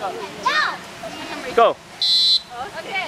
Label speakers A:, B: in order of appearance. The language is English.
A: Go.
B: Okay.